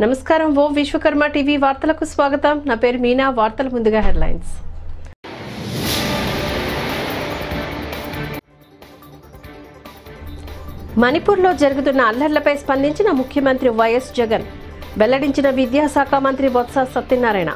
నమస్కారం. ఓ విశ్వకర్మ టీవీ వార్తలకు స్వాగతం. నా పేరు మీనా. వార్తల ముందుగా హెడ్లైన్స్. మణిపూర్లో జరుగుతున్న అల్లర్లపై స్పందించిన ముఖ్యమంత్రి వైఎస్ జగన్. వెల్లడించిన విద్యాశాఖ మంత్రి బొత్స సత్యనారాయణ.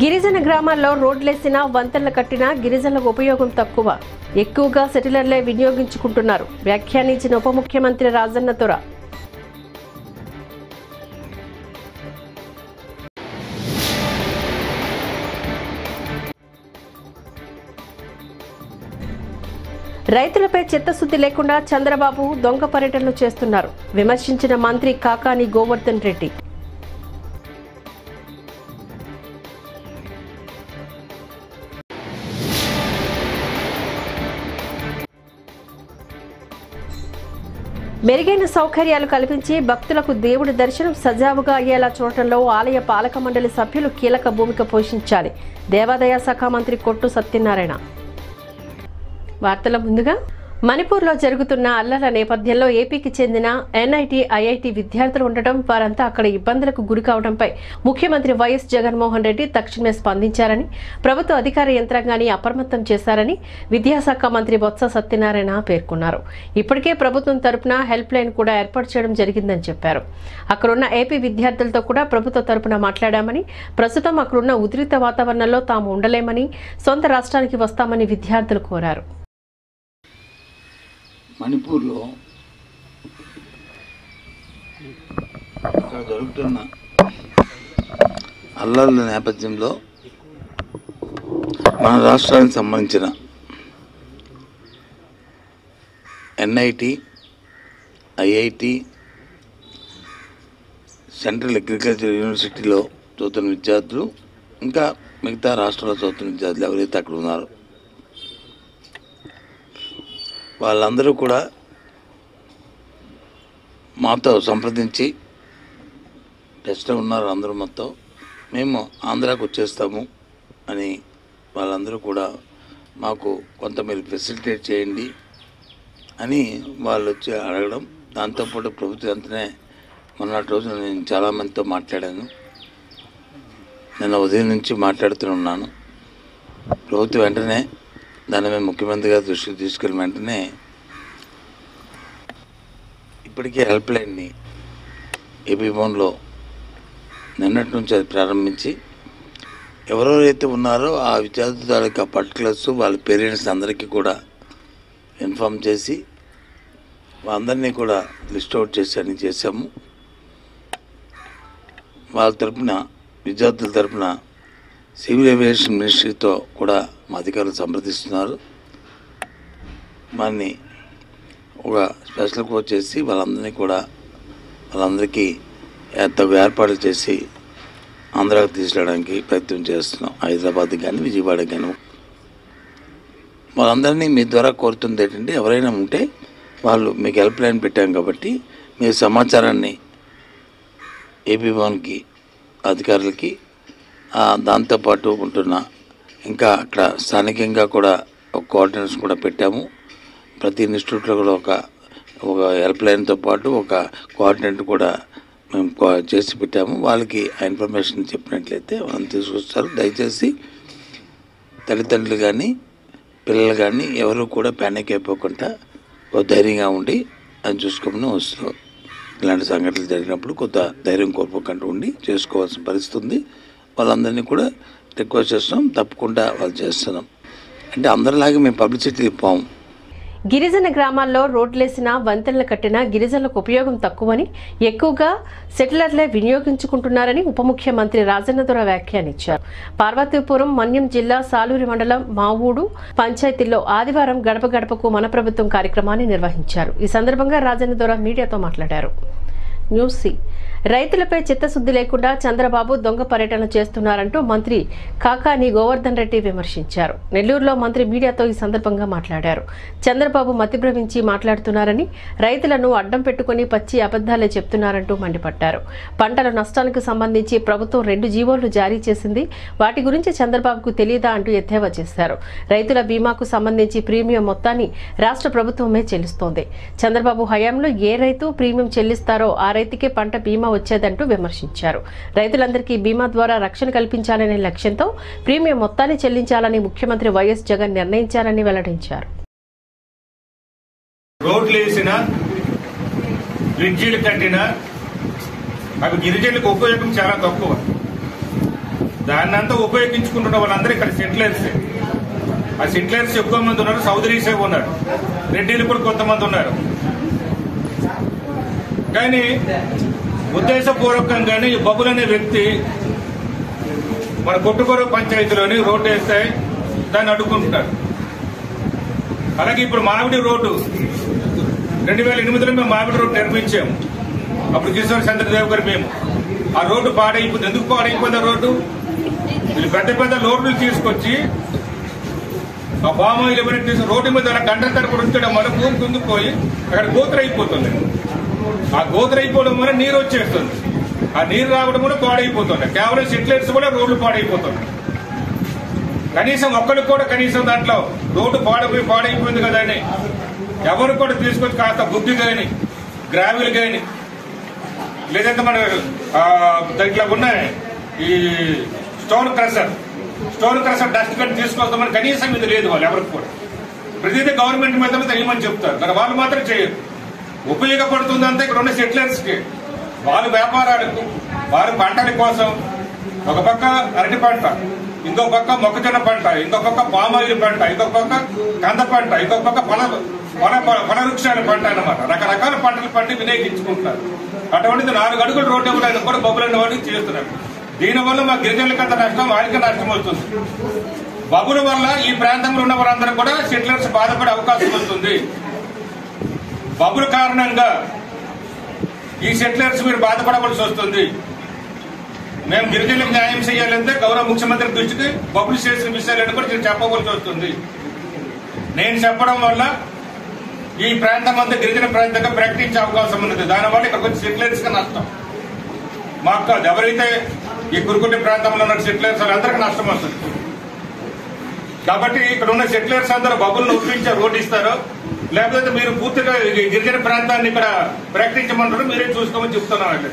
గిరిజన గ్రామాల్లో రోడ్లేసినా వంతెనలు కట్టినా గిరిజనుల ఉపయోగం తక్కువ. ఎక్కువగా సెటిలర్లే వినియోగించుకుంటున్నారు. వ్యాఖ్యానించిన ఉప ముఖ్యమంత్రి రాజన్న తొర. రైతులపై చిత్తశుద్ధి లేకుండా చంద్రబాబు దొంగ పర్యటనలు చేస్తున్నారు. విమర్శించిన మంత్రి కాకాని గోవర్ధన్ రెడ్డి. మెరుగైన సౌకర్యాలు కల్పించి భక్తులకు దేవుడి దర్శనం సజావుగా అయ్యేలా చూడటంలో ఆలయ పాలక మండలి సభ్యులు కీలక భూమిక పోషించాలి. దేవాదాయ శాఖ మంత్రి కొట్టు సత్యనారాయణ. వార్తల ముందుగా మణిపూర్లో జరుగుతున్న అల్లర్ల నేపథ్యంలో ఏపీకి చెందిన ఎన్ఐటి ఐఐటి విద్యార్థులు ఉండటం వారంతా అక్కడ ఇబ్బందులకు గురి కావడంపై ముఖ్యమంత్రి వైఎస్ జగన్మోహన్ రెడ్డి తక్షణమే స్పందించారని ప్రభుత్వ అధికార యంత్రాంగాన్ని అప్రమత్తం చేశారని విద్యాశాఖ మంత్రి బొత్స సత్యనారాయణ పేర్కొన్నారు. ఇప్పటికే ప్రభుత్వం తరపున హెల్ప్ లైన్ కూడా ఏర్పాటు చేయడం జరిగిందని చెప్పారు. అక్కడున్న ఏపీ విద్యార్థులతో కూడా ప్రభుత్వ తరపున మాట్లాడామని ప్రస్తుతం అక్కడున్న ఉద్రిక్త వాతావరణంలో తాము ఉండలేమని సొంత రాష్ట్రానికి వస్తామని విద్యార్థులు కోరారు. మణిపూర్లో అక్కడ జరుగుతున్న అల్లర్ల నేపథ్యంలో మన రాష్ట్రానికి సంబంధించిన ఎన్ఐటి ఐఐటి సెంట్రల్ అగ్రికల్చర్ యూనివర్సిటీలో చదువుతున్న విద్యార్థులు ఇంకా మిగతా రాష్ట్రాల్లో చదువుతున్న విద్యార్థులు ఎవరైతే అక్కడ ఉన్నారో వాళ్ళందరూ కూడా మాతో సంప్రదించి టెస్ట్లో ఉన్నారు అందరూ మొత్తం. మేము ఆంధ్రాకు వచ్చేస్తాము అని వాళ్ళందరూ కూడా మాకు కొంత మీరు ఫెసిలిటేట్ చేయండి అని వాళ్ళు వచ్చి అడగడం. దాంతోపాటు ప్రభుత్వం వెంటనే మొన్నటి రోజు నేను చాలామందితో మాట్లాడాను. నిన్న ఉదయం నుంచి మాట్లాడుతూ ఉన్నాను. ప్రభుత్వం వెంటనే దాన్ని మేము ముఖ్యమంత్రి గారి దృష్టికి తీసుకెళ్ళిన వెంటనే ఇప్పటికే హెల్ప్ లైన్ని ఏపీ ఫోన్లో నిన్నటి నుంచి అది ప్రారంభించి ఎవరెవరైతే ఉన్నారో ఆ విద్యార్థుల తాలూకా పర్టికులర్స్ వాళ్ళ పేరెంట్స్ అందరికీ కూడా ఇన్ఫామ్ చేసి అందరినీ కూడా లిస్ట్ అవుట్ చేసి అన్ని చేశాము. వాళ్ళ తరపున విద్యార్థుల తరపున సివిల్ ఏవియేషన్ మినిస్ట్రీతో కూడా మా అధికారులు సంప్రదిస్తున్నారు. మనని ఒక స్పెషల్ కోచ్ చేసి వాళ్ళందరినీ కూడా వాళ్ళందరికీ తగు ఏర్పాట్లు చేసి ఆంధ్రాకి తీసుకెళ్ళడానికి ప్రయత్నం చేస్తున్నాం. హైదరాబాద్కి కానీ విజయవాడకి కానీ వాళ్ళందరినీ మీ ద్వారా కోరుతుంది ఏంటంటే ఎవరైనా ఉంటే వాళ్ళు మీకు హెల్ప్ లైన్ పెట్టాం కాబట్టి మీ సమాచారాన్ని ఏపీ భవన్కి అధికారులకి దాంతోపాటు ఉంటున్న ఇంకా అక్కడ స్థానికంగా కూడా ఒక కోఆర్డినేటర్స్ కూడా పెట్టాము. ప్రతి ఇన్స్టిట్యూట్లో కూడా ఒక ఒక హెల్ప్ లైన్తో పాటు ఒక కోఆర్డినేటర్ కూడా మేము చేసి పెట్టాము. వాళ్ళకి ఆ ఇన్ఫర్మేషన్ చెప్పినట్లయితే వాళ్ళని తీసుకొస్తారు. దయచేసి తల్లిదండ్రులు కానీ పిల్లలు కానీ ఎవరు కూడా ప్యానిక్ అయిపోకుండా ఒక ధైర్యంగా ఉండి అది చూసుకోమని వస్తాం ఇలాంటి సంఘటనలు జరిగినప్పుడు కొంత ధైర్యం కోల్పోకుండా ఉండి చేసుకోవాల్సిన పరిస్థితి ఉంది. వాళ్ళందరినీ కూడా రిక్వెస్ట్ చేస్తున్నాం తప్పకుండా వాళ్ళు చేస్తున్నాం. అంటే అందరిలాగే మేము పబ్లిసిటీ ఇప్పాము గిరిజన గ్రామాల్లో రోడ్లేసినా వంతెనలు కట్టినా గిరిజనులకు ఉపయోగం తక్కువని ఎక్కువగా సెటిలర్లే వినియోగించుకుంటున్నారని ఉప ముఖ్యమంత్రి రాజన్నదొర వ్యాఖ్యానించారు. పార్వతీపురం మన్యం జిల్లా సాలూరి మండలం మావూడు పంచాయతీల్లో ఆదివారం గడప గడపకు మన ప్రభుత్వం కార్యక్రమాన్ని నిర్వహించారు. ఈ సందర్భంగా రాజన్నదొర మీడియాతో మాట్లాడారు. న్యూస్ సి రైతులపై చిత్తశుద్ధి లేకుండా చంద్రబాబు దొంగ పర్యటన చేస్తున్నారంటూ మంత్రి కాకాని గోవర్ధన్ రెడ్డి విమర్శించారు. నెల్లూరులో మంత్రి మీడియాతో ఈ సందర్భంగా మాట్లాడారు. చంద్రబాబు మతిభ్రమించి మాట్లాడుతున్నారని రైతులను అడ్డం పెట్టుకుని పచ్చి అబద్ధాలే చెప్తున్నారంటూ మండిపడ్డారు. పంటల నష్టానికి సంబంధించి ప్రభుత్వం రెండు జీవోలు జారీ చేసింది. వాటి గురించి చంద్రబాబుకు తెలియదా అంటూ ఎద్దేవా చేశారు. రైతుల బీమాకు సంబంధించి ప్రీమియం మొత్తాన్ని రాష్ట్ర ప్రభుత్వమే చెల్లిస్తోంది. చంద్రబాబు హయాంలో ఏ రైతు ప్రీమియం చెల్లిస్తారో ఆ రైతుకే పంట బీమా వచ్చేదంటూ విమర్శించారు. రైతులందరికీ బీమా ద్వారా రక్షణ కల్పించాలనే లక్ష్యంతో ప్రీమియం మొత్తాన్ని చెల్లించాలని ముఖ్యమంత్రి వైఎస్ జగన్ నిర్ణయించారని వెల్లడించారు. బ్రిడ్జీలు కట్టిన అవి గిరిజనులకు ఉపయోగం చాలా తక్కువ. దాన్ని అంతా ఉపయోగించుకుంటున్న వాళ్ళందరూ ఇక్కడ సెటిలర్స్. ఆ సెటిలర్స్ ఎక్కువ మంది ఉన్నారు సౌదరీసే ఉన్నారు. రెడ్డిలు కూడా కొంతమంది ఉన్నారు. కానీ ఉద్దేశపూర్వకంగానే ఈ బబుల్ అనే వ్యక్తి మన కొట్టుకొర పంచాయతీలోని రోడ్డు వేస్తే దాన్ని అడ్డుకుంటున్నాడు. అలాగే ఇప్పుడు మామిడి రోడ్డు రెండు వేల ఎనిమిదిలో మేము మామిడి రోడ్డు నిర్మించాము. అప్పుడు కిషోర్ చంద్రదేవ్ గారు మేము. ఆ రోడ్డు పాడైపోయింది. ఎందుకు పాడైపోయింది ఆ రోడ్డు? వీళ్ళు పెద్ద పెద్ద లోడ్లు తీసుకొచ్చి ఆ బామాయిలు ఎవరైనా రోడ్డు మీద అలా గంటల తరపు ఉంచడం వల్ల భూమి కుంగిపోయి అక్కడ గోతురు అయిపోతుంది ఆ గోతులైపోవడం వల్ల నీరు వచ్చేస్తుంది. ఆ నీరు రావడం కూడా పాడైపోతుంది. కేవలం సెటిలైట్స్ కూడా రోడ్లు పాడైపోతున్నాయి కనీసం ఒక్కడికి కూడా కనీసం దాంట్లో రోడ్డు పాడైపోయి పాడైపోయింది కదా అని ఎవరు కూడా తీసుకొచ్చి కాస్త బుద్ధి కానీ గ్రావెల్ కానీ లేదంటే మన దగ్గర దాంట్లో ఉన్నాయి ఈ stone crusher stone crusher dust cut తీసుకొస్తామని కనీసం ఇది లేదు వాళ్ళు ఎవరికి కూడా. ప్రతిదీ గవర్నమెంట్ మీద తెలియమని చెప్తారు. మరి వాళ్ళు మాత్రం చేయరు. ఉపయోగపడుతుందంటే ఇక్కడ ఉన్న సెటిలర్స్కి వ్యాపారాలకు వారి పంటల కోసం. ఒక పక్క అరటి పంట ఇంకో పక్క మొక్కజొన్న పంట ఇంకో పక్క పామాయిల్ పంట ఇంకో పక్క కంద పంట ఇంకో పక్క ఫల వన ఫల వృక్షాల పంట అన్నమాట. రకరకాల పంటలు పండి వినియోగించుకుంటారు అటువంటిది నాలుగు అడుగులు రోడ్డు ఇవ్వడానికి కూడా బొబ్బులన్న వాడికి చేస్తున్నారు. దీనివల్ల మా గిరిజనులకు అంత నష్టం వారికి నష్టం అవుతుంది బబుల వల్ల ఈ ప్రాంతంలో ఉన్న వారందరూ కూడా సెటిలర్స్ బాధపడే అవకాశం ఉంటుంది బబుల్ కారణంగా ఈ సెటిలర్స్ మీరు బాధపడవలసి వస్తుంది. మేము గిరిజనులకు న్యాయం చేయాలంటే గౌరవ ముఖ్యమంత్రి దృష్టికి బబుల్ చేసిన విషయాలను కూడా చెప్పవలసి వస్తుంది. నేను చెప్పడం వల్ల ఈ ప్రాంతం అంతా గిరిజన ప్రాంతంగా ప్రకటించే అవకాశం ఉన్నది. దానివల్ల ఇక్కడ కొంచెం సెటిలర్స్గా నష్టం. మాకు ఎవరైతే ఈ కురుకుంటి ప్రాంతంలో ఉన్న సెటిలర్స్ వాళ్ళందరికీ నష్టం వస్తుంది. కాబట్టి ఇక్కడ ఉన్న సెటిలర్స్ అందరూ బబుల్ని ఒప్పించే రోడ్డు ఇస్తారు లేకపోతే మీరు పూర్తిగా గిరిజన ప్రాంతాన్ని ఇక్కడ ప్రకటించమంటారు మీరే చూసుకోమని చెప్తున్నాం అండి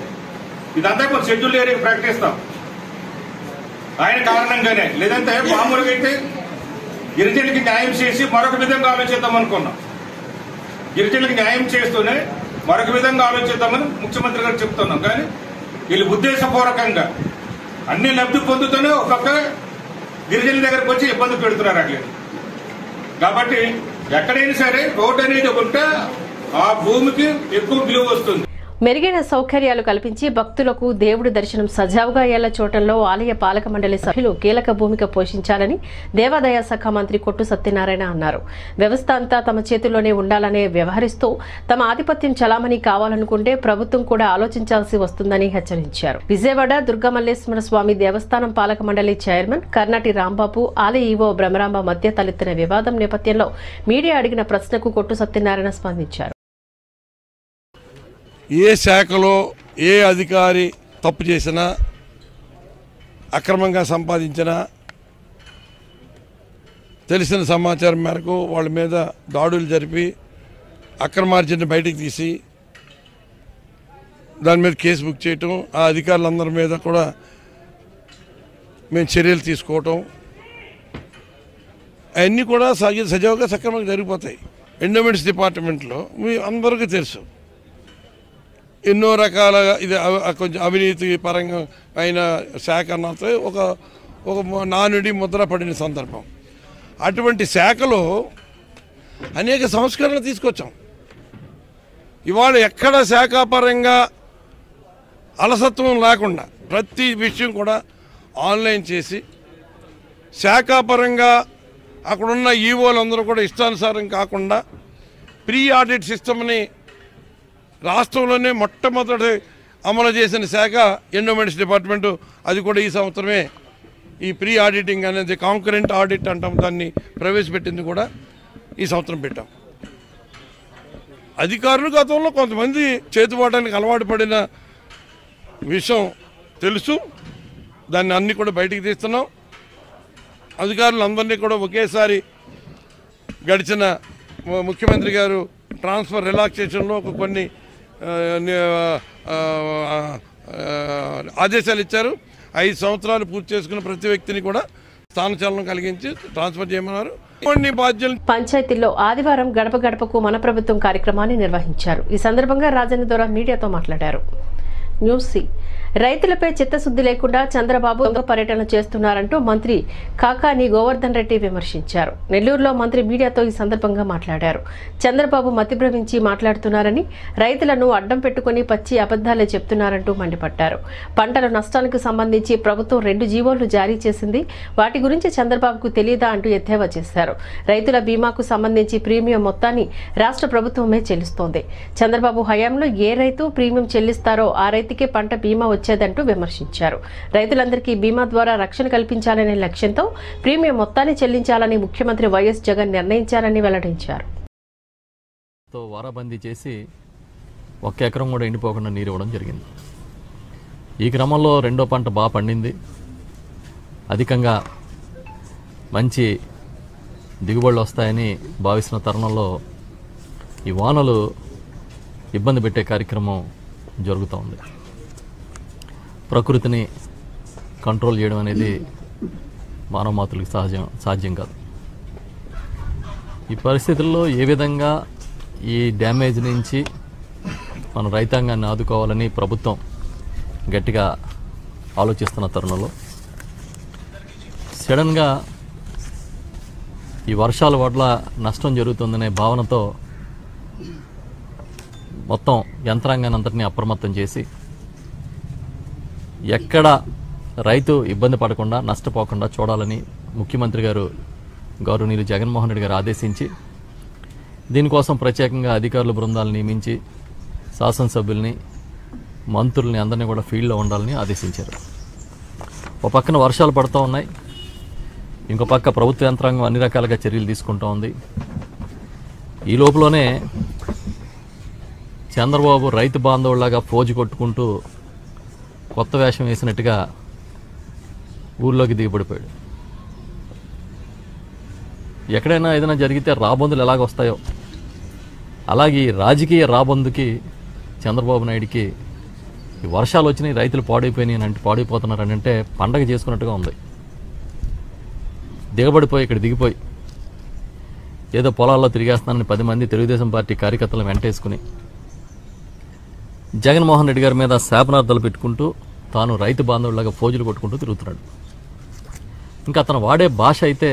ఇదంతా కొంచెం షెడ్యూల్ ఏరియా ప్రకటిస్తాం. ఆయన కారణంగానే. లేదంటే మామూలుగా అయితే గిరిజనులకి న్యాయం చేసి మరొక విధంగా ఆలోచిద్దాం అనుకున్నాం. గిరిజనులకు న్యాయం చేస్తూనే మరొక విధంగా ఆలోచిద్దామని ముఖ్యమంత్రి గారు చెప్తున్నాం. కానీ వీళ్ళు ఉద్దేశపూర్వకంగా అన్ని లబ్ధి పొందుతూనే ఒక్కొక్క గిరిజనుల దగ్గరకు వచ్చి ఇబ్బంది పెడుతున్నారు అట్లా కాబట్టి ఎక్కడైనా సరే రోడ్డు అనేది ఉంటే ఆ భూమికి ఎక్కువ విలువ వస్తుంది. మెరుగైన సౌకర్యాలు కల్పించి భక్తులకు దేవుడి దర్శనం సజావుగా అయ్యేలా చూడటంలో ఆలయ పాలక మండలి సభ్యులు కీలక భూమిక పోషించాలని దేవాదాయ శాఖ మంత్రి కొట్టు సత్యనారాయణ అన్నారు. వ్యవస్థ అంతా తమ చేతుల్లోనే ఉండాలనే వ్యవహరిస్తూ తమ ఆధిపత్యం చలామణి కావాలనుకుంటే ప్రభుత్వం కూడా ఆలోచించాల్సి వస్తుందని హెచ్చరించారు. విజయవాడ దుర్గమల్లేశ్వర స్వామి దేవస్థానం పాలక మండలి చైర్మన్ కర్ణాటి రాంబాబు ఆలయ ఈవో బ్రహ్మరాంబ మధ్య తలెత్తిన వివాదం నేపథ్యంలో మీడియా అడిగిన ప్రశ్నకు కొట్టు సత్యనారాయణ స్పందించారు. ఏ శాఖలో ఏ అధికారి తప్పు చేసినా అక్రమంగా సంపాదించినా తెలిసిన సమాచారం మేరకు వాళ్ళ మీద దాడులు జరిపి అక్రమార్జన బయటికి తీసి దాని మీద కేసు బుక్ చేయటం ఆ అధికారులందరి మీద కూడా మేము చర్యలు తీసుకోవటం అవన్నీ కూడా సజ సజావుగా సక్రమంగా జరిగిపోతాయి. ఎండోమెంట్స్ డిపార్ట్మెంట్లో మీ అందరికీ తెలుసు. ఎన్నో రకాల ఇది కొంచెం అవినీతి పరంగా అయిన సేకరణతో ఒక ఒక నానుడి ముద్ర పడిన సందర్భం. అటువంటి శాఖలో అనేక సంస్కరణలు తీసుకొచ్చాం. ఇవాళ ఎక్కడ శాఖాపరంగా అలసత్వం లేకుండా ప్రతి విషయం కూడా ఆన్లైన్ చేసి శాఖాపరంగా అక్కడున్న ఈవోలందరూ కూడా ఇష్టానుసారం కాకుండా ప్రీ ఆడిట్ సిస్టమ్ని రాష్ట్రంలోనే మొట్టమొదటి అమలు చేసిన శాఖ ఎండోమెంట్స్ డిపార్ట్మెంటు. అది కూడా ఈ సంవత్సరమే ఈ ప్రీ ఆడిటింగ్ అనేది కాంకరెంట్ ఆడిట్ అంటాం దాన్ని ప్రవేశపెట్టింది కూడా ఈ సంవత్సరం పెట్టాం. అధికారులు గతంలో కొంతమంది చేతుబాటానికి అలవాటు పడిన విషయం తెలుసు. దాన్ని అన్ని కూడా బయటికి తీస్తున్నాం. అధికారులు అందరినీ కూడా ఒకేసారి గడిచిన ముఖ్యమంత్రి గారు ట్రాన్స్ఫర్ రిలాక్సేషన్లో ఒక కొన్ని ఆదేశాలు ఇచ్చారు. ఐదు సంవత్సరాలు పూర్తి చేసుకున్న ప్రతి వ్యక్తిని కూడా స్థానచలనం కలిగించి ట్రాన్స్ఫర్ చేయమన్నారు. కొన్ని పంచాయతీల్లో ఆదివారం గడప గడపకు మన ప్రభుత్వం కార్యక్రమాన్ని నిర్వహించారు. ఈ సందర్భంగా రాజన్న ద్వారా మీడియాతో మాట్లాడారు. న్యూస్ సి రైతులపై చిత్తశుద్ధి లేకుండా చంద్రబాబు పర్యటన చేస్తున్నారంటూ మంత్రి కాకాని గోవర్ధన్ రెడ్డి విమర్శించారు. నెల్లూరులో మంత్రి మీడియాతో ఈ సందర్భంగా మాట్లాడారు. చంద్రబాబు మతిభ్రమించి మాట్లాడుతున్నారని రైతులను అడ్డం పెట్టుకుని పచ్చి అబద్ధాలే చెప్తున్నారంటూ మండిపడ్డారు. పంటల నష్టానికి సంబంధించి ప్రభుత్వం రెండు జీవోలు జారీ చేసింది. వాటి గురించి చంద్రబాబుకు తెలియదా అంటూ ఎద్దేవా చేశారు. రైతుల బీమాకు సంబంధించి ప్రీమియం మొత్తాన్ని రాష్ట్ర ప్రభుత్వమే చెల్లిస్తోంది. చంద్రబాబు హయాంలో ఏ రైతు ప్రీమియం చెల్లిస్తారో ఆ రైతుకే పంట బీమా వచ్చేదంటూ విమర్శించారు. రైతులందరికీ బీమా ద్వారా రక్షణ కల్పించాలనే లక్ష్యంతో ప్రీమియం మొత్తాన్ని చెల్లించాలని ముఖ్యమంత్రి వైఎస్ జగన్ నిర్ణయించారని వెల్లడించారు. తో వారాబందీ చేసి ఒక్క ఎకరం కూడా ఎండిపోకుండా నీరు ఇవ్వడం జరిగింది. ఈ క్రమంలో రెండో పంట బాగా పండింది. అధికంగా మంచి దిగుబడులు వస్తాయని భావిస్తున్న తరుణంలో ఈ వానలు ఇబ్బంది పెట్టే కార్యక్రమం జరుగుతూ ఉంది ప్రకృతిని కంట్రోల్ చేయడం అనేది మానవ మాతృలకు సహజం సాధ్యం కాదు. ఈ పరిస్థితుల్లో ఏ విధంగా ఈ డ్యామేజ్ నుంచి మన రైతాంగాన్ని ఆదుకోవాలని ప్రభుత్వం గట్టిగా ఆలోచిస్తున్న తరుణంలో సడన్గా ఈ వర్షాల వల్ల నష్టం జరుగుతుందనే భావనతో మొత్తం యంత్రాంగాన్ని అంతటినీ అప్రమత్తం చేసి ఎక్కడ రైతు ఇబ్బంది పడకుండా నష్టపోకుండా చూడాలని ముఖ్యమంత్రి గారు గౌరవనీయులు జగన్మోహన్ రెడ్డి గారు ఆదేశించి దీనికోసం ప్రత్యేకంగా అధికారుల బృందాలు నియమించి శాసనసభ్యుల్ని మంత్రుల్ని అందరినీ కూడా ఫీల్డ్లో ఉండాలని ఆదేశించారు. ఒక పక్కన వర్షాలు పడుతూ ఉన్నాయి. ఇంకో పక్క ప్రభుత్వ యంత్రాంగం అన్ని రకాలుగా చర్యలు తీసుకుంటూ ఉంది. ఈ లోపలనే చంద్రబాబు రైతు బాంధవులాగా ఫోజు కొట్టుకుంటూ కొత్త వేషం వేసినట్టుగా ఊర్లోకి దిగబడిపోయాడు. ఎక్కడైనా ఏదైనా జరిగితే రాబందులు ఎలాగ వస్తాయో అలాగే రాజకీయ రాబందుకి చంద్రబాబు నాయుడికి ఈ వర్షాలు వచ్చినాయి రైతులు పాడైపోయినాయి అంటే అని అంటే పండగ చేసుకున్నట్టుగా ఉంది. దిగబడిపోయి ఇక్కడ దిగిపోయి ఏదో పొలాల్లో తిరిగేస్తున్నానని పది మంది తెలుగుదేశం పార్టీ కార్యకర్తలు వెంటేసుకుని జగన్మోహన్ రెడ్డి గారి మీద శాపనార్థాలు పెట్టుకుంటూ తాను రైతు బాంధవులాగా ఫోజులు కొట్టుకుంటూ తిరుగుతున్నాడు. ఇంకా అతను వాడే భాష అయితే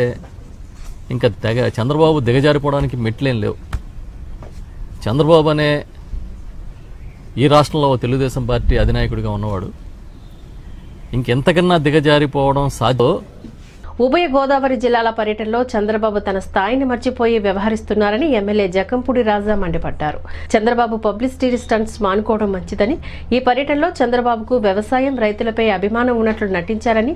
ఇంకా తెగ చంద్రబాబు దిగజారిపోవడానికి మెట్లేం లేవు. చంద్రబాబు అనే ఈ రాష్ట్రంలో ఓ తెలుగుదేశం పార్టీ అధినాయకుడిగా ఉన్నవాడు. ఇంకెంతకన్నా దిగజారిపోవడం సాధ్యం ఉభయ గోదావరి జిల్లాల పర్యటనలో చంద్రబాబు తన స్థాయిని మర్చిపోయి వ్యవహరిస్తున్నారని ఎమ్మెల్యే జకంపూడి రాజా మండిపడ్డారు. చంద్రబాబు పబ్లిసిటీ స్టంట్స్ మానుకోవడం మంచిదని ఈ పర్యటనలో చంద్రబాబుకు వ్యవసాయం రైతులపై అభిమానం ఉన్నట్లు నటించారని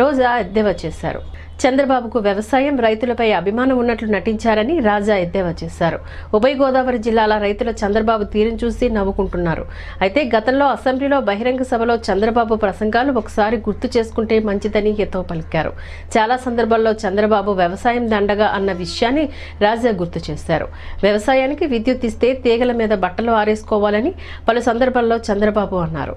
రోజా ఎద్దేవా చేశారు. చంద్రబాబుకు వ్యవసాయం రైతులపై అభిమానం ఉన్నట్లు నటించారని రాజా ఎద్దేవా చేశారు. ఉభయ గోదావరి జిల్లాల రైతుల చంద్రబాబు తీరును చూసి నవ్వుకుంటున్నారు. అయితే గతంలో అసెంబ్లీలో బహిరంగ సభలో చంద్రబాబు ప్రసంగాలు ఒకసారి గుర్తు చేసుకుంటే మంచిదని ఎతో పలికారు. చాలా సందర్భాల్లో చంద్రబాబు వ్యవసాయం దండగా అన్న విషయాన్ని రాజా గుర్తు చేశారు. వ్యవసాయానికి విద్యుత్ ఇస్తే తీగల మీద బట్టలు ఆరేసుకోవాలని పలు సందర్భాల్లో చంద్రబాబు అన్నారు.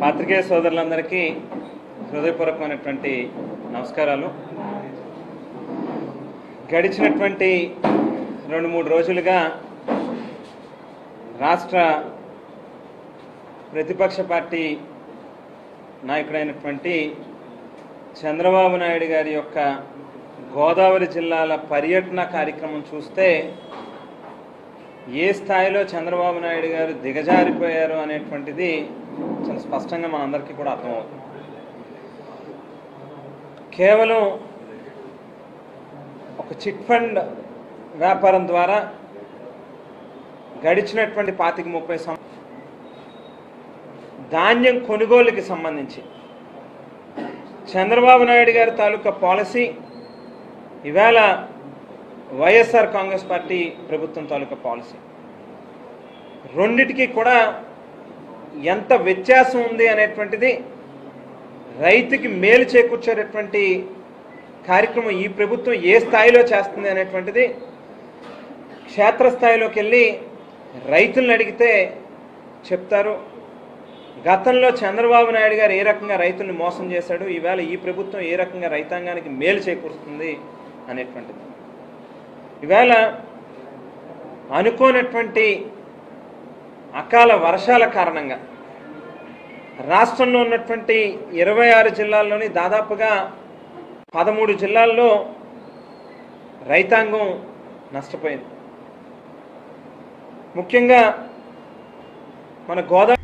పాత్రికేయ సోదరులందరికీ హృదయపూర్వకమైనటువంటి నమస్కారాలు. గడిచినటువంటి రెండు మూడు రోజులుగా రాష్ట్ర ప్రతిపక్ష పార్టీ నాయకుడైనటువంటి చంద్రబాబు నాయుడు గారి యొక్క గోదావరి జిల్లాల పర్యటన కార్యక్రమం చూస్తే ఏ స్థాయిలో చంద్రబాబు నాయుడు గారు దిగజారిపోయారు అనేటువంటిది చాలా స్పష్టంగా మనందరికీ కూడా అర్థమవుతుంది. కేవలం ఒక చిట్ ఫండ్ వ్యాపారం ద్వారా గడిచినటువంటి పాతిక ముప్పై సంవత్సరాలు ధాన్యం కొనుగోలుకి సంబంధించి. చంద్రబాబు నాయుడు గారి తాలూకా పాలసీ ఇవాళ వైఎస్ఆర్ కాంగ్రెస్ పార్టీ ప్రభుత్వం తాలూకా పాలసీ. రెండిటికి కూడా ఎంత వ్యత్యాసం ఉంది అనేటువంటిది రైతుకి మేలు చేకూర్చేటటువంటి కార్యక్రమం ఈ ప్రభుత్వం ఏ స్థాయిలో చేస్తుంది అనేటువంటిది క్షేత్రస్థాయిలోకి వెళ్ళి రైతులను అడిగితే చెప్తారు. గతంలో చంద్రబాబు నాయుడు గారు ఏ రకంగా రైతుల్ని మోసం చేశాడు ఈవేళ ఈ ప్రభుత్వం ఏ రకంగా రైతాంగానికి మేలు చేకూరుస్తుంది అనేటువంటిది. ఈవేళ అనుకోనటువంటి అకాల వర్షాల కారణంగా రాష్ట్రంలో ఉన్నటువంటి ఇరవై ఆరు జిల్లాల్లోని దాదాపుగా పదమూడు జిల్లాల్లో రైతాంగం నష్టపోయింది. ముఖ్యంగా మన గోదావరి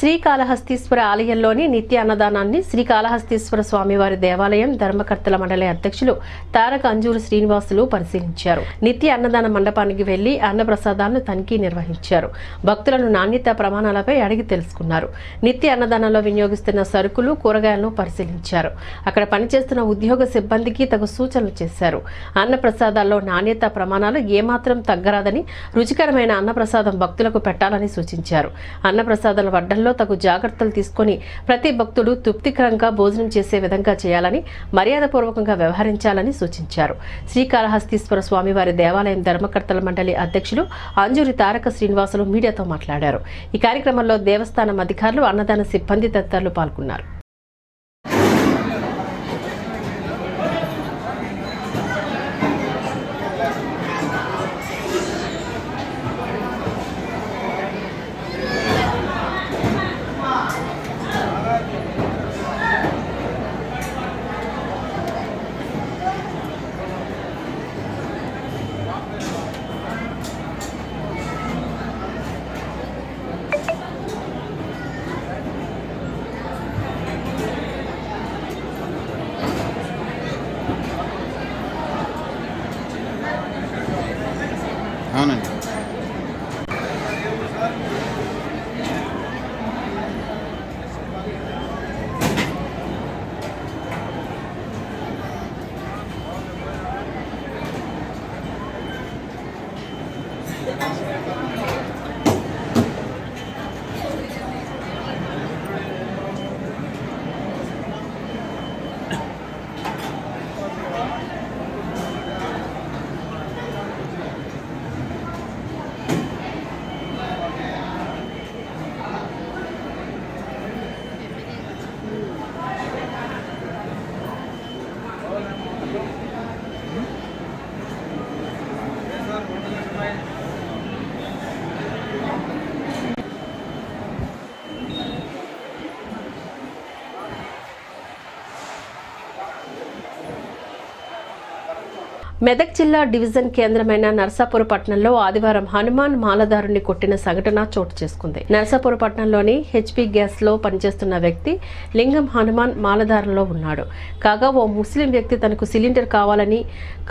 శ్రీకాళహస్తీశ్వర ఆలయంలోని నిత్య అన్నదానాన్ని శ్రీకాళహస్తీశ్వర స్వామివారి దేవాలయం ధర్మకర్తల మండలి అధ్యక్షులు తారక అంజూరు శ్రీనివాసులు పరిశీలించారు. నిత్య అన్నదాన మండపానికి వెళ్ళి అన్నప్రసాదాలను తనిఖీ నిర్వహించారు. భక్తులను నాణ్యత ప్రమాణాలపై అడిగి తెలుసుకున్నారు. నిత్య అన్నదానంలో వినియోగిస్తున్న సరుకులు కూరగాయలను పరిశీలించారు. అక్కడ పనిచేస్తున్న ఉద్యోగ సిబ్బందికి తగు సూచనలు చేశారు. అన్నప్రసాదాల్లో నాణ్యత ప్రమాణాలు ఏమాత్రం తగ్గరాదని రుచికరమైన అన్నప్రసాదం భక్తులకు పెట్టాలని సూచించారు. అన్నప్రసాదాల వడ్డంలో తగు జాగ్రత్తలు తీసుకొని ప్రతి భక్తుడు తృప్తికరంగా భోజనం చేసే విధంగా చేయాలని మర్యాదపూర్వకంగా వ్యవహరించాలని సూచించారు. శ్రీకాళహస్తీశ్వర స్వామివారి దేవాలయం ధర్మకర్తల మండలి అధ్యక్షులు అంజూరి తారక శ్రీనివాసులు మీడియాతో మాట్లాడారు. ఈ కార్యక్రమంలో దేవస్థానం అధికారులు అన్నదాన సిబ్బంది తదితరులు పాల్గొన్నారు. మెదక్ జిల్లా డివిజన్ కేంద్రమైన నర్సాపుర పట్టణంలో ఆదివారం హనుమాన్ మాలదారుని కొట్టిన సంఘటన చోటు చేసుకుంది. నర్సాపుర పట్టణంలోని హెచ్పి గ్యాస్లో పనిచేస్తున్న వ్యక్తి లింగం హనుమాన్ మాలదారంలో ఉన్నాడు. కాగా ఓ ముస్లిం వ్యక్తి తనకు సిలిండర్ కావాలని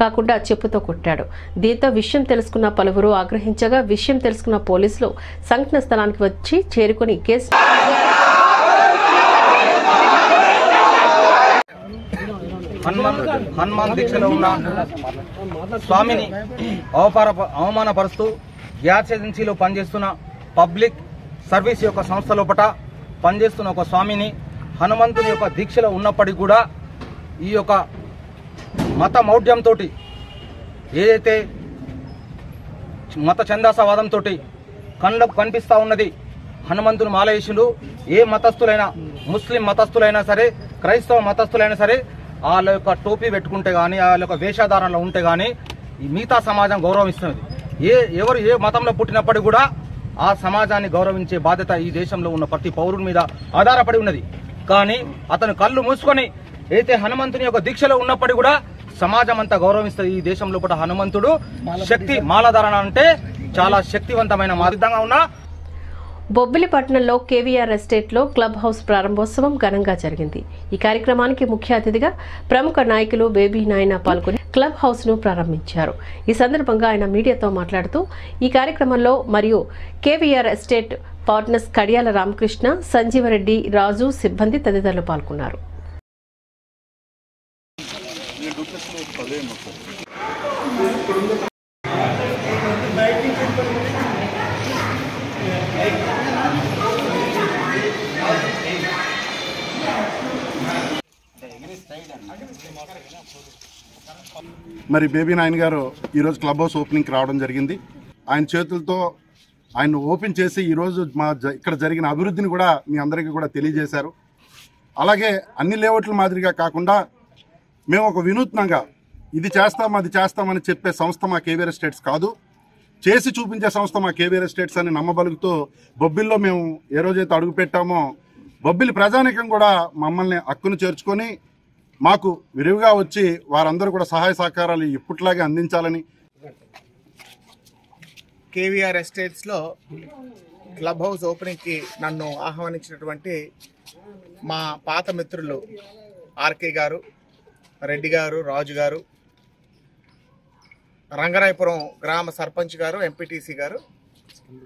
కాకుండా చెప్పుతో కొట్టాడు. దీంతో విషయం తెలుసుకున్న పలువురు ఆగ్రహించగా విషయం తెలుసుకున్న పోలీసులు సంఘటన స్థలానికి వచ్చి చేరుకుని కేసు హనుమాన్ హనుమాన్ దీక్షలో ఉన్న స్వామిని అవపార అవమానపరుస్తూ గ్యాస్ ఏజెన్సీలో పనిచేస్తున్న పబ్లిక్ సర్వీస్ యొక్క సంస్థ లోపట పనిచేస్తున్న ఒక స్వామిని హనుమంతుని యొక్క దీక్షలో ఉన్నప్పటికీ కూడా ఈ యొక్క మత మౌఢ్యంతో ఏదైతే మత చందాసవాదంతో కళ్ళకు కనిపిస్తా ఉన్నది హనుమంతుని మాలయేషులు ఏ మతస్థులైనా ముస్లిం మతస్థులైనా సరే క్రైస్తవ మతస్థులైనా సరే వాళ్ళ యొక్క టోపీ పెట్టుకుంటే గానీ వాళ్ళ యొక్క వేషధారణలో ఉంటే గానీ ఈ మిగతా సమాజం గౌరవిస్తున్నది. ఏ ఎవరు ఏ మతంలో పుట్టినప్పటికీ కూడా ఆ సమాజాన్ని గౌరవించే బాధ్యత ఈ దేశంలో ఉన్న ప్రతి పౌరుని మీద ఆధారపడి ఉన్నది. కానీ అతను కళ్ళు మూసుకొని అయితే హనుమంతుని యొక్క దీక్షలో ఉన్నప్పటికీ కూడా సమాజం అంతా గౌరవిస్తుంది. ఈ దేశం లోపల హనుమంతుడు శక్తి మాలధారణ అంటే చాలా శక్తివంతమైన సిద్ధంగా ఉన్నా బొబ్బిలిపట్నంలో కేవీఆర్ ఎస్టేట్లో క్లబ్ హౌస్ ప్రారంభోత్సవం ఘనంగా జరిగింది. ఈ కార్యక్రమానికి ముఖ్య అతిథిగా ప్రముఖ నాయకులు బేబీ నాయన పాల్గొని క్లబ్ హౌస్ను ప్రారంభించారు. ఈ సందర్భంగా ఆయన మీడియాతో మాట్లాడుతూ ఈ కార్యక్రమంలో మరియు KVR estate partners Kadiyala Ramakrishna Sanjeevareddy Raju సిబ్బంది తదితరులు పాల్గొన్నారు. మరి బేబీ నాయన్ గారు ఈరోజు క్లబ్ హౌస్ ఓపెనింగ్కి రావడం జరిగింది. ఆయన చేతులతో ఆయన ఓపెన్ చేసి ఈరోజు మా జ- ఇక్కడ జరిగిన అభివృద్ధిని కూడా మీ అందరికీ కూడా తెలియజేశారు. అలాగే అన్ని లేఅవుట్ల మాదిరిగా కాకుండా మేము ఒక వినూత్నంగా ఇది చేస్తాం అది చేస్తామని చెప్పే సంస్థ మా కేవీఆర్ ఎస్టేట్స్ కాదు. చేసి చూపించే సంస్థ మా కేవీఆర్ ఎస్టేట్స్ అని నమ్మబలుగుతూ బొబ్బిల్లో మేము ఏ రోజైతే అడుగుపెట్టామో బొబ్బిలి ప్రజానికం కూడా మమ్మల్ని హక్కును చేర్చుకొని మాకు విరివిగా వచ్చి వారందరూ కూడా సహాయ సహకారాలు ఇప్పట్లాగే అందించాలని కేవీఆర్ ఎస్టేట్స్లో క్లబ్ హౌస్ ఓపెనింగ్కి నన్ను ఆహ్వానించినటువంటి మా పాత మిత్రులు ఆర్కే గారు రెడ్డి గారు రాజు గారు రంగరాయపురం గ్రామ సర్పంచ్ గారు ఎంపీటీసీ గారు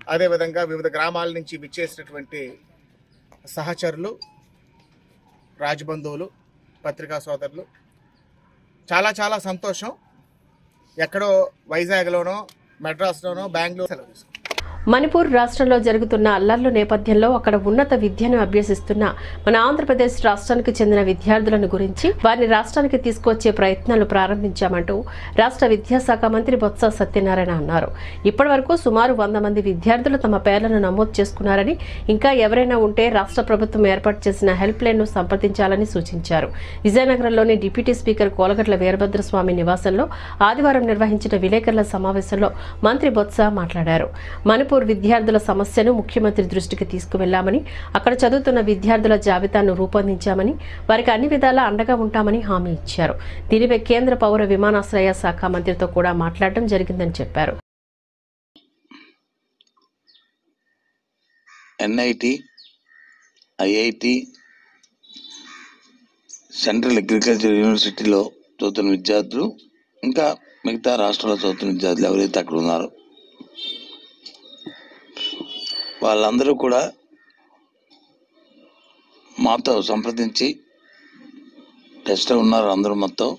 అదేవిధంగా వివిధ గ్రామాల నుంచి విచ్చేసినటువంటి సహచరులు రాజబంధువులు పత్రికా సోదరులు చాలా చాలా సంతోషం ఎక్కడో వైజాగ్లోనో మెడ్రాస్లోనో బెంగళూరు సెలవు తీసుకున్నాం. మణిపూర్ రాష్ట్రంలో జరుగుతున్న అల్లర్ల నేపథ్యంలో అక్కడ ఉన్నత విద్యను అభ్యసిస్తున్న మన ఆంధ్రప్రదేశ్ రాష్ట్రానికి చెందిన విద్యార్థులను గురించి వారిని రాష్ట్రానికి తీసుకొచ్చే ప్రయత్నాలు ప్రారంభించామంటూ రాష్ట్ర విద్యాశాఖ మంత్రి బొత్స సత్యనారాయణ అన్నారు. ఇప్పటివరకు సుమారు వంద మంది విద్యార్థులు తమ పేర్లను నమోదు చేసుకున్నారని ఇంకా ఎవరైనా ఉంటే రాష్ట్ర ప్రభుత్వం ఏర్పాటు చేసిన హెల్ప్ లైన్ను సంప్రదించాలని సూచించారు. విజయనగరంలోని డిప్యూటీ స్పీకర్ కోలగట్ల వీరభద్రస్వామి నివాసంలో ఆదివారం నిర్వహించిన విలేకరుల సమావేశంలో మంత్రి బొత్స మాట్లాడారు. మణిపూర్ విద్యార్థుల సమస్యను ముఖ్యమంత్రి దృష్టికి తీసుకువెళ్ళామని అక్కడ చదువుతున్న విద్యార్థుల జాబితాను రూపొందించామని వారికి అన్ని విధాలా అండగా ఉంటామని హామీ ఇచ్చారు. దీనిపై కేంద్ర పౌర విమానాశ్రయ శాఖ మంత్రితో కూడా మాట్లాడడం జరిగిందని చెప్పారు. ఎన్ఐటి ఐఐటి సెంట్రల్ అగ్రికల్చర్ యూనివర్సిటీలో చదువుతున్న విద్యార్థులు ఇంకా మిగతా రాష్ట్రాల్లో చదువుతున్న విద్యార్థులు ఎవరైతే అక్కడ ఉన్నారో వాళ్ళందరూ కూడా మాతో సంప్రదించి టెస్ట్లో ఉన్నారు అందరూ మొత్తం.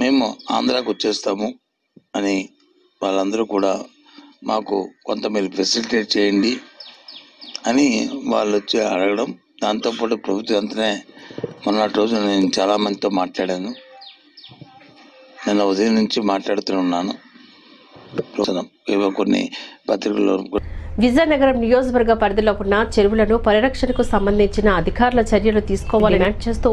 మేము ఆంధ్రాకు వచ్చేస్తాము అని వాళ్ళందరూ కూడా మాకు కొంత మీరు ఫెసిలిటేట్ చేయండి అని వాళ్ళు వచ్చి అడగడం. దాంతోపాటు ప్రభుత్వం అంతనే మొన్నటి రోజు నేను చాలామందితో మాట్లాడాను. నేను ఉదయం నుంచి మాట్లాడుతూనే ఉన్నాను. ఏవో కొన్ని పత్రికల్లో విజయనగరం నియోజకవర్గ పరిధిలో ఉన్న చెరువులను పరిరక్షణకు సంబంధించిన అధికారుల చర్యలు తీసుకోవాలని డిమాండ్ చేస్తూ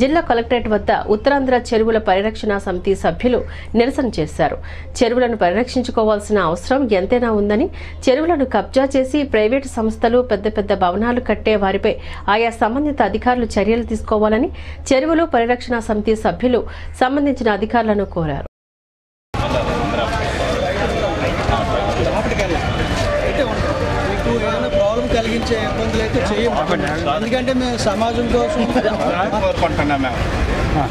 జిల్లా కలెక్టరేట్ వద్ద ఉత్తరాంధ్ర చెరువుల పరిరక్షణ సమితి సభ్యులు నిరసన చేశారు. చెరువులను పరిరక్షించుకోవాల్సిన అవసరం ఎంతైనా ఉందని చెరువులను కబ్జా చేసి ప్రైవేటు సంస్థలు పెద్ద పెద్ద భవనాలు కట్టే వారిపై ఆయా సంబంధిత అధికారులు చర్యలు తీసుకోవాలని చెరువులు పరిరక్షణ సమితి సభ్యులు సంబంధించిన అధికారులను కోరారు మీకు ఏదైనా ప్రాబ్లం కలిగించే ఇబ్బందులు అయితే చేయము. ఎందుకంటే మేము సమాజం కోసం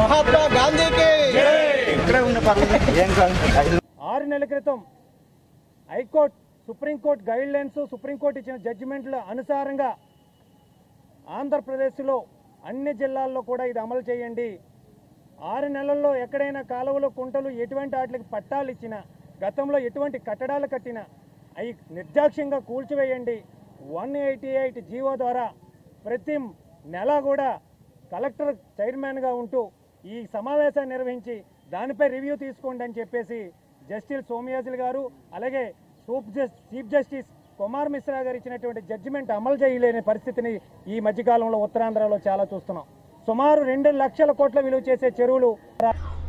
మహాత్మా గాంధీకి ఆరు నెలల క్రితం high court supreme court guidelines supreme court ఇచ్చిన జడ్జిమెంట్ల అనుసారంగా ఆంధ్రప్రదేశ్లో అన్ని జిల్లాల్లో కూడా ఇది అమలు చేయండి. ఆరు నెలల్లో ఎక్కడైనా కాలువలు కుంటలు ఎటువంటి వాటికి పట్టాలు ఇచ్చినా గతంలో ఎటువంటి కట్టడాలు కట్టినా అవి నిర్దాక్ష్యంగా కూల్చివేయండి. వన్ ఎయిటీ ఎయిట్ జీవో ద్వారా ప్రతి నెల కూడా కలెక్టర్ చైర్మన్గా ఉంటూ ఈ సమావేశాన్ని నిర్వహించి దానిపై రివ్యూ తీసుకోండి అని చెప్పేసి జస్టిస్ సోమయాజులు గారు అలాగే సూప్ జస్ట్ చీఫ్ జస్టిస్ కుమార్ మిశ్రా గారు ఇచ్చినటువంటి జడ్జిమెంట్ అమలు చేయలేని పరిస్థితిని ఈ మధ్యకాలంలో ఉత్తరాంధ్రలో చాలా చూస్తున్నాం. సుమారు రెండు లక్షల కోట్ల విలువ చేసే చెరువులు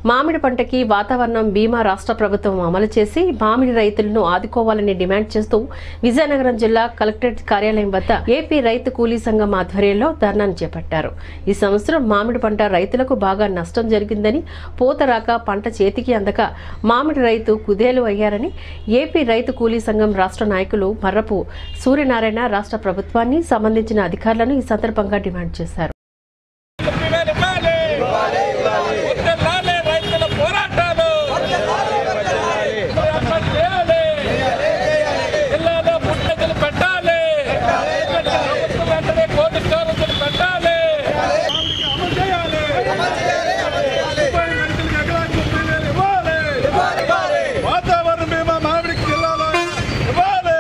మామిడి పంటకి వాతావరణం బీమా రాష్ట్ర ప్రభుత్వం అమలు చేసి మామిడి రైతులను ఆదుకోవాలని డిమాండ్ చేస్తూ విజయనగరం జిల్లా కలెక్టరేట్ కార్యాలయం వద్ద ఏపీ రైతు కూలీ సంఘం ఆధ్వర్యంలో ధర్నాను చేపట్టారు. ఈ సంవత్సరం మామిడి పంట రైతులకు బాగా నష్టం జరిగిందని పూత రాక పంట చేతికి అందక మామిడి రైతు కుదేలు అయ్యారని ఏపీ రైతు కూలీ సంఘం రాష్ట్ర నాయకులు మర్రపు సూర్యనారాయణ రాష్ట్ర ప్రభుత్వాన్ని సంబంధించిన అధికారులను ఈ సందర్భంగా డిమాండ్ చేశారు రైతుల పోరాటాలు జిల్లాలో పుట్టెలు పెట్టాలి ప్రభుత్వం వెంటనే కోటి స్టోరేజీలు పెట్టాలి వాతావరణ బీమా మామిడికి జిల్లాలో ఇవ్వాలి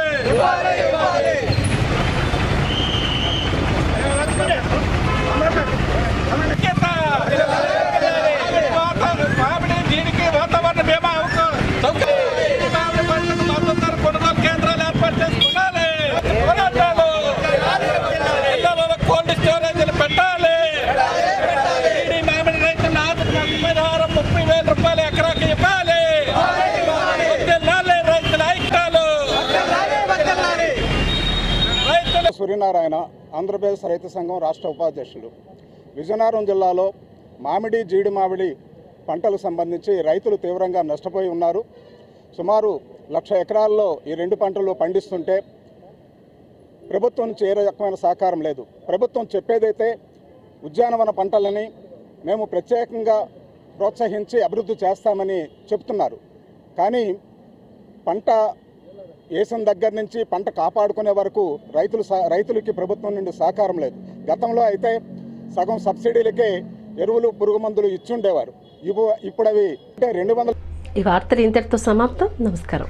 మామిడి దీనికి వాతావరణ బీమా సౌకర్యం మామిడి పంటకు మద్దతు ధర కొనుగోలు కేంద్రాలు ఏర్పాటు చేసుకోవాలి పోరాటాలు జిల్లాలో కోల్డ్ స్టోరేజీలు పెట్టాలి ఈ మామిడి రైతుల ఆర్థిక పరిహారం ముప్పై వేల రూపాయలు ఎకరాకి ఇవ్వాలి వద్దెల్లాలి రైతుల ఐక్యాలు రైతుల సూర్యనారాయణ ఆంధ్రప్రదేశ్ రైతు సంఘం రాష్ట్ర ఉపాధ్యక్షులు. విజయనగరం జిల్లాలో మామిడి జీడి మామిడి పంటలకు సంబంధించి రైతులు తీవ్రంగా నష్టపోయి ఉన్నారు. సుమారు లక్ష ఎకరాల్లో ఈ రెండు పంటలు పండిస్తుంటే ప్రభుత్వం నుంచి ఏ రకమైన సహకారం లేదు. ప్రభుత్వం చెప్పేదైతే ఉద్యానవన పంటలని మేము ప్రత్యేకంగా ప్రోత్సహించి అభివృద్ధి చేస్తామని చెప్తున్నారు. కానీ పంట వేసిన దగ్గర నుంచి పంట కాపాడుకునే వరకు రైతులు సహ- రైతులకి ప్రభుత్వం నుండి సహకారం లేదు. గతంలో అయితే సగం సబ్సిడీలకే ఎరువులు పురుగు మందులు ఇచ్చుండేవారు. ఇప్పుడు అవి అంటే రెండు వందల ఈ వార్తలు ఇంతటితో సమాప్తం. నమస్కారం.